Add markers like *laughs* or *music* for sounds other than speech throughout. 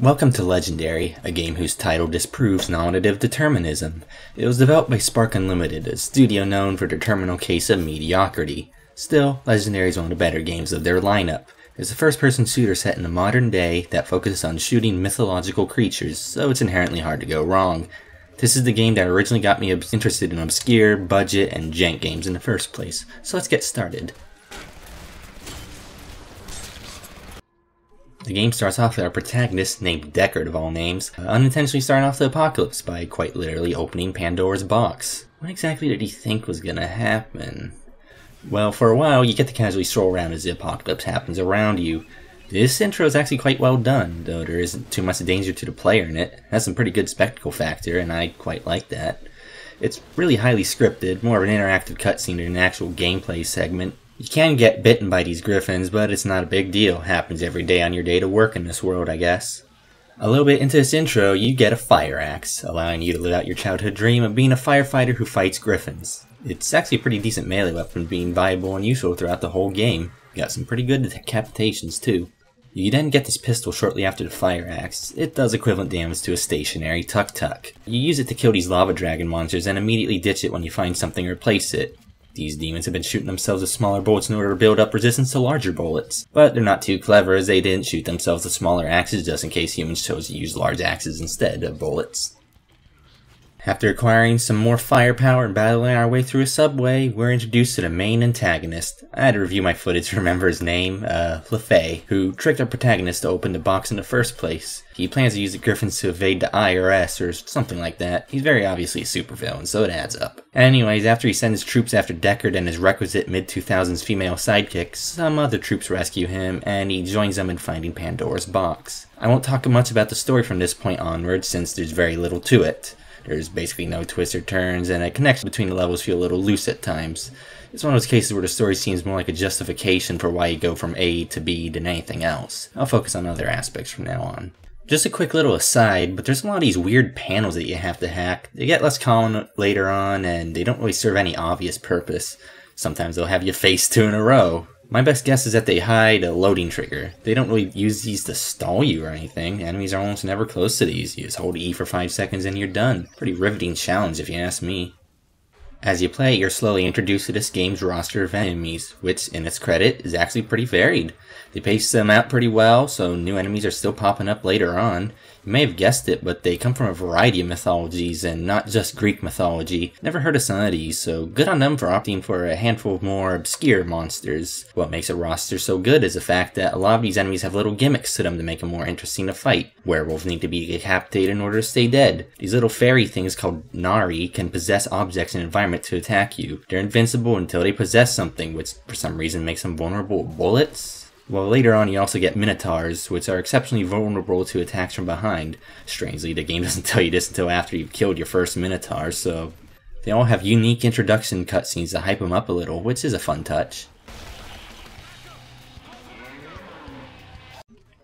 Welcome to Legendary, a game whose title disproves nominative determinism. It was developed by Spark Unlimited, a studio known for their terminal case of mediocrity. Still, Legendary is one of the better games of their lineup. It's a first person shooter set in the modern day that focuses on shooting mythological creatures, so it's inherently hard to go wrong. This is the game that originally got me interested in obscure, budget, and jank games in the first place, so let's get started. The game starts off with our protagonist, named Deckard of all names, uh, unintentionally starting off the apocalypse by quite literally opening Pandora's box. What exactly did he think was gonna happen? Well, for a while, you get to casually stroll around as the apocalypse happens around you. This intro is actually quite well done, though there isn't too much danger to the player in it. it has some pretty good spectacle factor, and I quite like that. It's really highly scripted, more of an interactive cutscene than an actual gameplay segment, you can get bitten by these griffins, but it's not a big deal. Happens every day on your day to work in this world, I guess. A little bit into this intro, you get a fire axe, allowing you to live out your childhood dream of being a firefighter who fights griffins. It's actually a pretty decent melee weapon, being viable and useful throughout the whole game. You got some pretty good decapitations too. You then get this pistol shortly after the fire axe. It does equivalent damage to a stationary tuk-tuk. You use it to kill these lava dragon monsters and immediately ditch it when you find something to replace it. These demons have been shooting themselves with smaller bullets in order to build up resistance to larger bullets, but they're not too clever as they didn't shoot themselves with smaller axes just in case humans chose to use large axes instead of bullets. After acquiring some more firepower and battling our way through a subway, we're introduced to the main antagonist. I had to review my footage to remember his name, uh, LeFay, who tricked our protagonist to open the box in the first place. He plans to use the Griffins to evade the IRS or something like that. He's very obviously a supervillain, so it adds up. Anyways, after he sends troops after Deckard and his requisite mid-2000s female sidekick, some other troops rescue him, and he joins them in finding Pandora's box. I won't talk much about the story from this point onward, since there's very little to it. There's basically no twists or turns, and a connection between the levels feel a little loose at times. It's one of those cases where the story seems more like a justification for why you go from A to B than anything else. I'll focus on other aspects from now on. Just a quick little aside, but there's a lot of these weird panels that you have to hack. They get less common later on, and they don't really serve any obvious purpose. Sometimes they'll have you face two in a row, my best guess is that they hide a loading trigger. They don't really use these to stall you or anything. Enemies are almost never close to these. You just hold E for 5 seconds and you're done. Pretty riveting challenge if you ask me. As you play, you're slowly introduced to this game's roster of enemies, which, in its credit, is actually pretty varied. They pace them out pretty well, so new enemies are still popping up later on. You may have guessed it, but they come from a variety of mythologies and not just Greek mythology. Never heard of some of these, so good on them for opting for a handful of more obscure monsters. What makes a roster so good is the fact that a lot of these enemies have little gimmicks to them to make them more interesting to fight. Werewolves need to be decapitated in order to stay dead. These little fairy things called Nari can possess objects and environment to attack you. They're invincible until they possess something, which for some reason makes them vulnerable to bullets. Well, later on you also get Minotaurs, which are exceptionally vulnerable to attacks from behind. Strangely, the game *laughs* doesn't tell you this until after you've killed your first Minotaur, so... They all have unique introduction cutscenes to hype them up a little, which is a fun touch.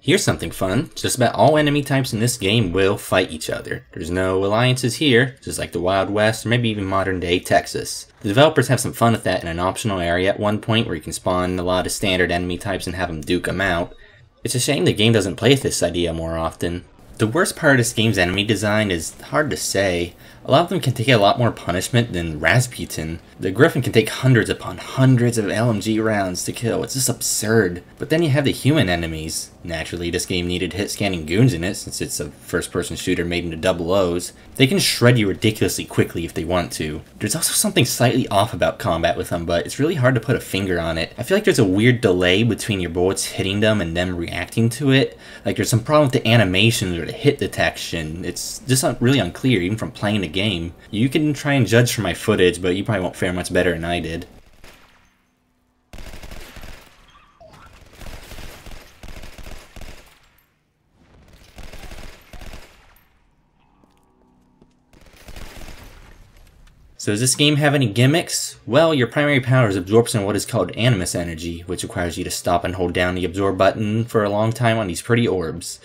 Here's something fun. Just about all enemy types in this game will fight each other. There's no alliances here, just like the Wild West or maybe even modern day Texas. The developers have some fun with that in an optional area at one point where you can spawn a lot of standard enemy types and have them duke them out. It's a shame the game doesn't play with this idea more often. The worst part of this game's enemy design is hard to say. A lot of them can take a lot more punishment than Rasputin. The Griffin can take hundreds upon hundreds of LMG rounds to kill. It's just absurd. But then you have the human enemies. Naturally, this game needed hit scanning goons in it since it's a first person shooter made into double O's. They can shred you ridiculously quickly if they want to. There's also something slightly off about combat with them, but it's really hard to put a finger on it. I feel like there's a weird delay between your bullets hitting them and them reacting to it. Like there's some problem with the animations or the hit detection. It's just really unclear even from playing the game. You can try and judge from my footage, but you probably won't fare much better than I did. So does this game have any gimmicks? Well, your primary power is absorption of what is called animus energy, which requires you to stop and hold down the absorb button for a long time on these pretty orbs.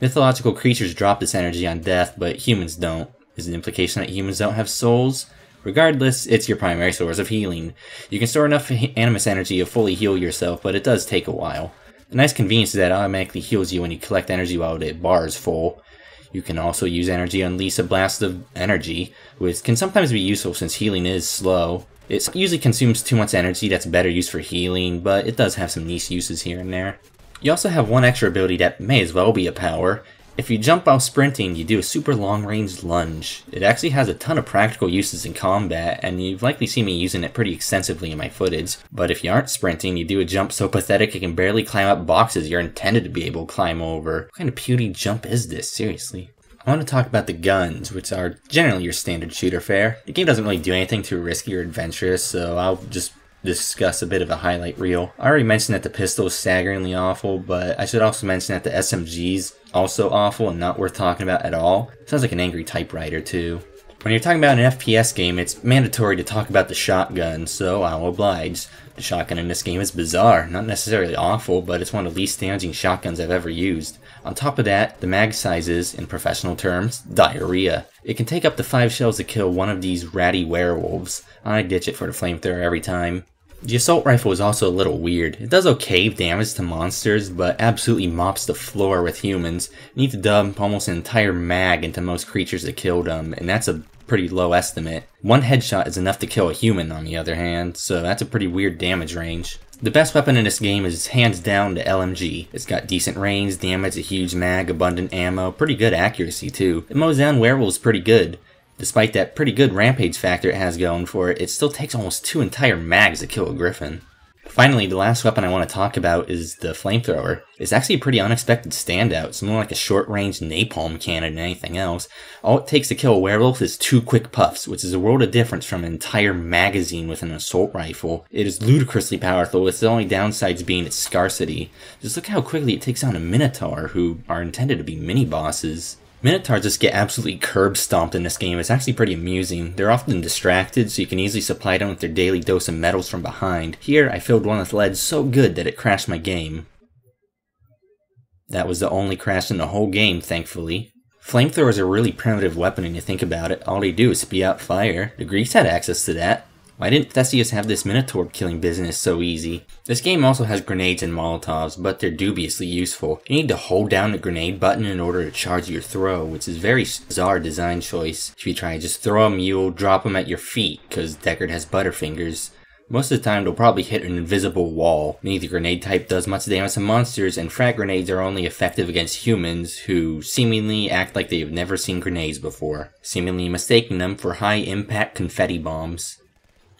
Mythological creatures drop this energy on death, but humans don't. Is the implication that humans don't have souls? Regardless, it's your primary source of healing. You can store enough animus energy to fully heal yourself, but it does take a while. The nice convenience is that it automatically heals you when you collect energy while the bar is full. You can also use energy to unleash a blast of energy, which can sometimes be useful since healing is slow. It usually consumes too much energy that's better used for healing, but it does have some niche uses here and there. You also have one extra ability that may as well be a power. If you jump while sprinting, you do a super long range lunge. It actually has a ton of practical uses in combat, and you've likely seen me using it pretty extensively in my footage. But if you aren't sprinting, you do a jump so pathetic it can barely climb up boxes you're intended to be able to climb over. What kind of puny jump is this, seriously? I want to talk about the guns, which are generally your standard shooter fare. The game doesn't really do anything too risky or adventurous, so I'll just discuss a bit of a highlight reel. I already mentioned that the pistol is staggeringly awful, but I should also mention that the SMG's also awful and not worth talking about at all. Sounds like an angry typewriter too. When you're talking about an FPS game, it's mandatory to talk about the shotgun, so I'll oblige. The shotgun in this game is bizarre, not necessarily awful, but it's one of the least damaging shotguns I've ever used. On top of that, the mag size is, in professional terms, diarrhea. It can take up to 5 shells to kill one of these ratty werewolves. I ditch it for the flamethrower every time. The assault rifle is also a little weird. It does okay damage to monsters, but absolutely mops the floor with humans. You need to dump almost an entire mag into most creatures to kill them, and that's a pretty low estimate. One headshot is enough to kill a human on the other hand, so that's a pretty weird damage range. The best weapon in this game is hands down the LMG. It's got decent range, damage, a huge mag, abundant ammo, pretty good accuracy too. It mows down werewolves pretty good. Despite that pretty good rampage factor it has going for it, it still takes almost two entire mags to kill a griffin. Finally, the last weapon I want to talk about is the flamethrower. It's actually a pretty unexpected standout. It's more like a short-range napalm cannon than anything else. All it takes to kill a werewolf is two quick puffs, which is a world of difference from an entire magazine with an assault rifle. It is ludicrously powerful, with the only downsides being its scarcity. Just look how quickly it takes down a minotaur, who are intended to be mini-bosses. Minotaurs just get absolutely curb stomped in this game. It's actually pretty amusing. They're often distracted, so you can easily supply them with their daily dose of metals from behind. Here, I filled one with lead so good that it crashed my game. That was the only crash in the whole game, thankfully. Flamethrowers are a really primitive weapon when you think about it. All they do is spew out fire. The Greeks had access to that. Why didn't Theseus have this Minotaur killing business so easy? This game also has grenades and molotovs, but they're dubiously useful. You need to hold down the grenade button in order to charge your throw, which is very bizarre design choice. If you try to just throw them, you'll drop them at your feet, cause Deckard has butterfingers. Most of the time, they'll probably hit an invisible wall. Neither grenade type does much damage to monsters, and frag grenades are only effective against humans who seemingly act like they've never seen grenades before, seemingly mistaking them for high impact confetti bombs.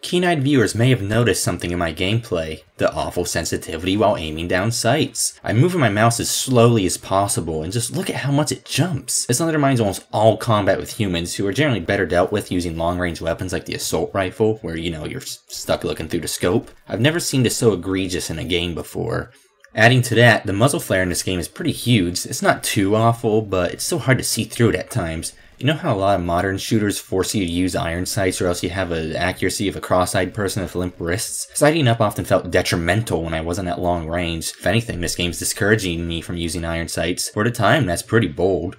Keen-eyed viewers may have noticed something in my gameplay, the awful sensitivity while aiming down sights. I'm moving my mouse as slowly as possible, and just look at how much it jumps. This undermines almost all combat with humans, who are generally better dealt with using long-range weapons like the assault rifle, where, you know, you're stuck looking through the scope. I've never seen this so egregious in a game before. Adding to that, the muzzle flare in this game is pretty huge. It's not too awful, but it's so hard to see through it at times. You know how a lot of modern shooters force you to use iron sights or else you have an accuracy of a cross-eyed person with limp wrists? Sighting up often felt detrimental when I wasn't at long range. If anything, this game's discouraging me from using iron sights. For the time, that's pretty bold.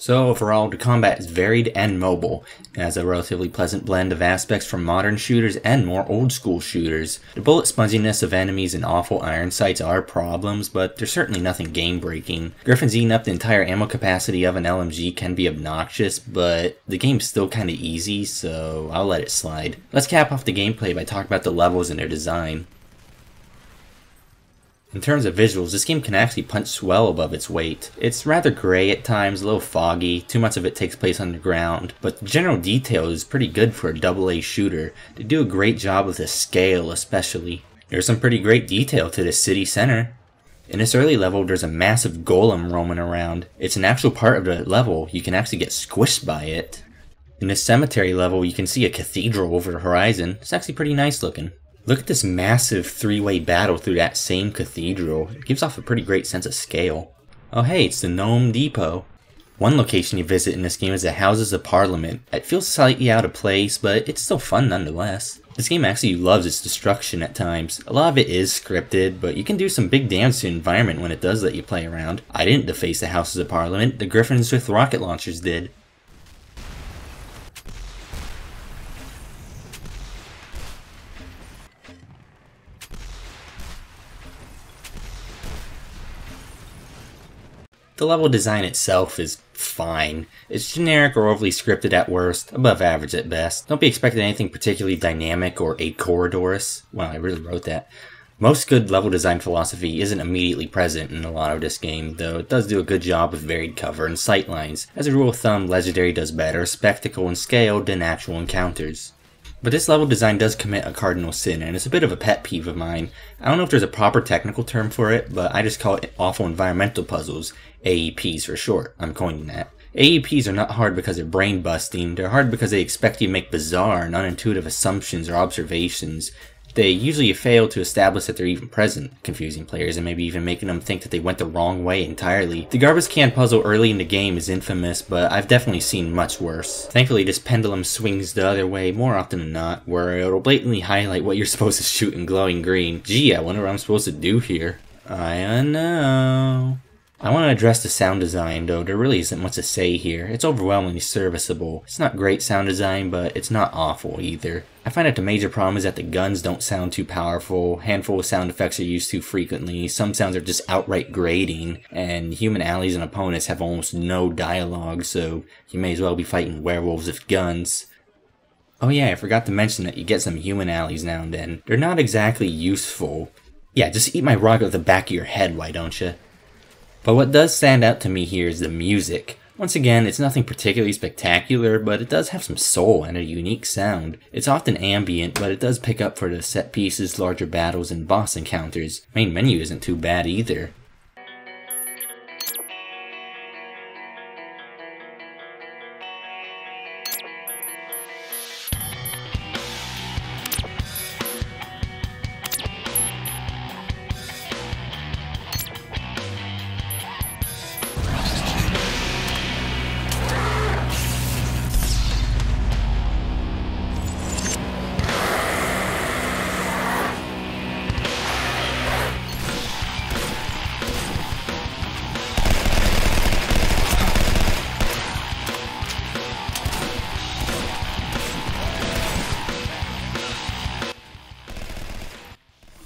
So overall, the combat is varied and mobile, and has a relatively pleasant blend of aspects from modern shooters and more old school shooters. The bullet sponginess of enemies and awful iron sights are problems, but they're certainly nothing game breaking. Griffins eating up the entire ammo capacity of an LMG can be obnoxious, but the game's still kinda easy, so I'll let it slide. Let's cap off the gameplay by talking about the levels and their design. In terms of visuals, this game can actually punch well above its weight. It's rather grey at times, a little foggy, too much of it takes place underground, but the general detail is pretty good for a double-A shooter. They do a great job with the scale especially. There's some pretty great detail to the city center. In this early level, there's a massive golem roaming around. It's an actual part of the level, you can actually get squished by it. In this cemetery level, you can see a cathedral over the horizon. It's actually pretty nice looking. Look at this massive three-way battle through that same cathedral. It gives off a pretty great sense of scale. Oh hey, it's the Gnome Depot. One location you visit in this game is the Houses of Parliament. It feels slightly out of place, but it's still fun nonetheless. This game actually loves its destruction at times. A lot of it is scripted, but you can do some big damage to the environment when it does let you play around. I didn't deface the Houses of Parliament, the Griffins with rocket launchers did. The level design itself is fine. It's generic or overly scripted at worst, above average at best. Don't be expecting anything particularly dynamic or a corridorous. Wow, I really wrote that. Most good level design philosophy isn't immediately present in a lot of this game, though it does do a good job with varied cover and sightlines. As a rule of thumb, Legendary does better spectacle and scale than actual encounters. But this level design does commit a cardinal sin, and it's a bit of a pet peeve of mine. I don't know if there's a proper technical term for it, but I just call it awful environmental puzzles, AEPs for short. I'm coining that. AEPs are not hard because they're brain busting, they're hard because they expect you to make bizarre and unintuitive assumptions or observations, they usually fail to establish that they're even present, confusing players and maybe even making them think that they went the wrong way entirely. The garbage can puzzle early in the game is infamous, but I've definitely seen much worse. Thankfully, this pendulum swings the other way more often than not, where it'll blatantly highlight what you're *laughs* supposed to shoot in glowing green. Gee, I wonder what I'm supposed to do here. I don't know. I want to address the sound design, though there really isn't much to say here. It's overwhelmingly serviceable. It's not great sound design, but it's not awful either. I find that the major problem is that the guns don't sound too powerful, handful of sound effects are used too frequently, some sounds are just outright grating, and human allies and opponents have almost no dialogue, so you may as well be fighting werewolves with guns. Oh yeah, I forgot to mention that you get some human allies now and then. They're not exactly useful. Yeah, just eat my rock at the back of your head, why don't you? But what does stand out to me here is the music. Once again, it's nothing particularly spectacular, but it does have some soul and a unique sound. It's often ambient, but it does pick up for the set pieces, larger battles, and boss encounters. Main menu isn't too bad either.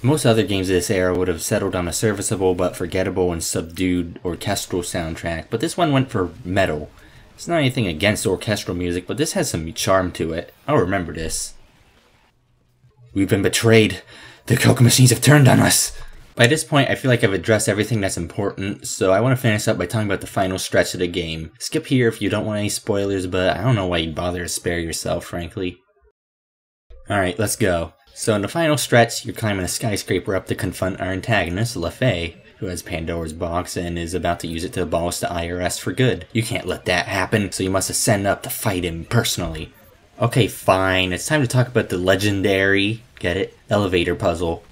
Most other games of this era would have settled on a serviceable but forgettable and subdued orchestral soundtrack, but this one went for metal. It's not anything against orchestral music, but this has some charm to it. I'll remember this. We've been betrayed. The Coca machines have turned on us. By this point, I feel like I've addressed everything that's important, so I want to finish up by talking about the final stretch of the game. Skip here if you don't want any spoilers, but I don't know why you'd bother to spare yourself, frankly. Alright, let's go. So in the final stretch, you're climbing a skyscraper up to confront our antagonist, LeFay, who has Pandora's box and is about to use it to abolish the IRS for good. You can't let that happen, so you must ascend up to fight him personally. Okay, fine, it's time to talk about the legendary, get it, elevator puzzle.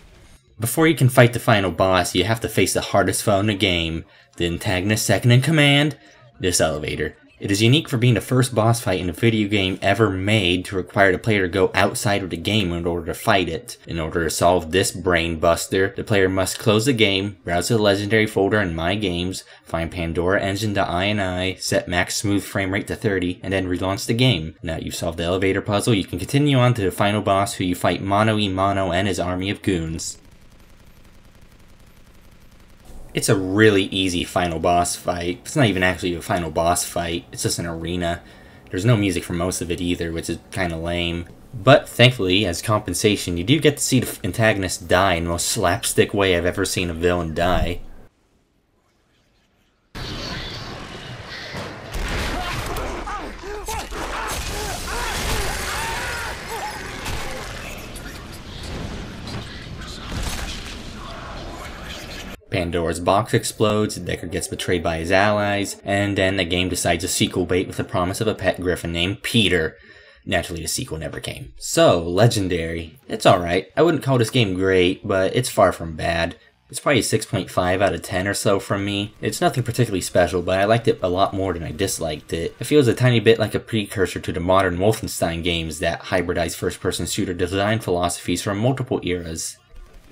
Before you can fight the final boss, you have to face the hardest foe in the game, the antagonist second in command, this elevator. It is unique for being the first boss fight in a video game ever made to require the player to go outside of the game in order to fight it. In order to solve this brain buster, the player must close the game, browse the legendary folder in My Games, find Pandora Engine.ini, set max smooth frame rate to 30, and then relaunch the game. Now you've solved the elevator puzzle, you can continue on to the final boss who you fight Mono e Mono and his army of goons. It's a really easy final boss fight. It's not even actually a final boss fight, it's just an arena. There's no music for most of it either, which is kind of lame. But thankfully, as compensation, you do get to see the antagonist die in the most slapstick way I've ever seen a villain die. Pandora's box explodes, Deckard gets betrayed by his allies, and then the game decides a sequel bait with the promise of a pet griffin named Peter. Naturally, the sequel never came. So, Legendary. It's alright. I wouldn't call this game great, but it's far from bad. It's probably a 6.5 out of 10 or so from me. It's nothing particularly special, but I liked it a lot more than I disliked it. It feels a tiny bit like a precursor to the modern Wolfenstein games that hybridize first-person shooter design philosophies from multiple eras.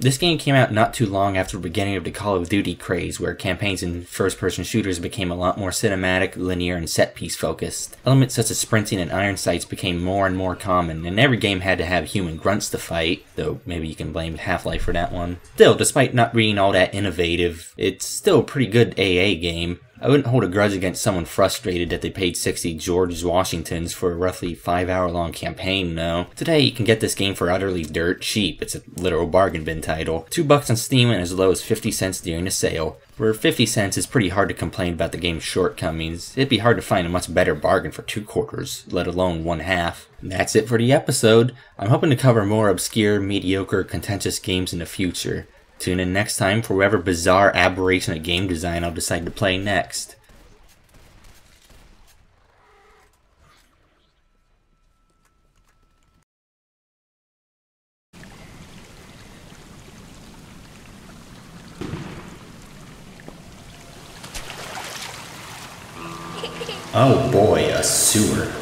This game came out not too long after the beginning of the Call of Duty craze, where campaigns in first-person shooters became a lot more cinematic, linear, and set-piece focused. Elements such as sprinting and iron sights became more and more common, and every game had to have human grunts to fight, though maybe you can blame Half-Life for that one. Still, despite not being all that innovative, it's still a pretty good AA game. I wouldn't hold a grudge against someone frustrated that they paid 60 George Washingtons for a roughly 5 hour long campaign, no. Today you can get this game for utterly dirt cheap, it's a literal bargain bin title. 2 bucks on Steam and as low as 50 cents during a sale. For 50 cents it's pretty hard to complain about the game's shortcomings. It'd be hard to find a much better bargain for 2 quarters, let alone 1 half. That's it for the episode. I'm hoping to cover more obscure, mediocre, contentious games in the future. Tune in next time for whatever bizarre aberration of game design I'll decide to play next. *laughs* Oh boy, a sewer.